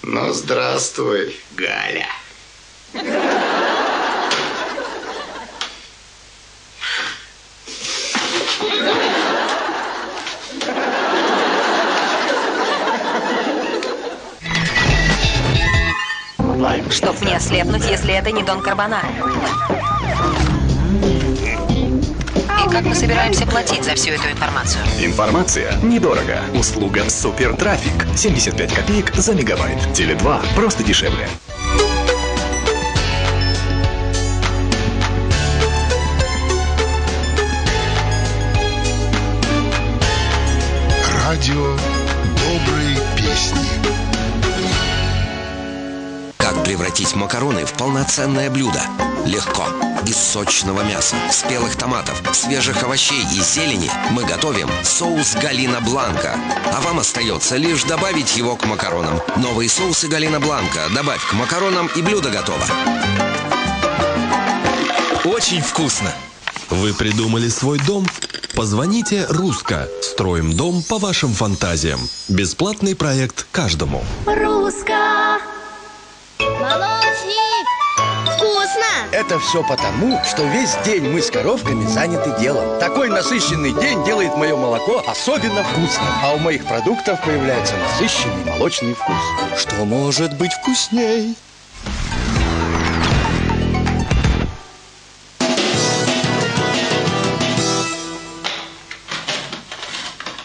Ну, здравствуй, Галя. Чтоб не ослепнуть, если это не Дон Карбонар. Как мы собираемся платить за всю эту информацию? Информация недорого. Услуга Супертрафик. 75 копеек за мегабайт. Теле 2 просто дешевле. Радио доброй песни. Как превратить макароны в полноценное блюдо? Легко. Из сочного мяса, спелых томатов, свежих овощей и зелени мы готовим соус Галина Бланка. А вам остается лишь добавить его к макаронам. Новые соусы Галина Бланка добавь к макаронам и блюдо готово. Очень вкусно. Вы придумали свой дом? Позвоните «Русско». Строим дом по вашим фантазиям. Бесплатный проект каждому. Русско. Это все потому, что весь день мы с коровками заняты делом. Такой насыщенный день делает мое молоко особенно вкусным. А у моих продуктов появляется насыщенный молочный вкус. Что может быть вкусней?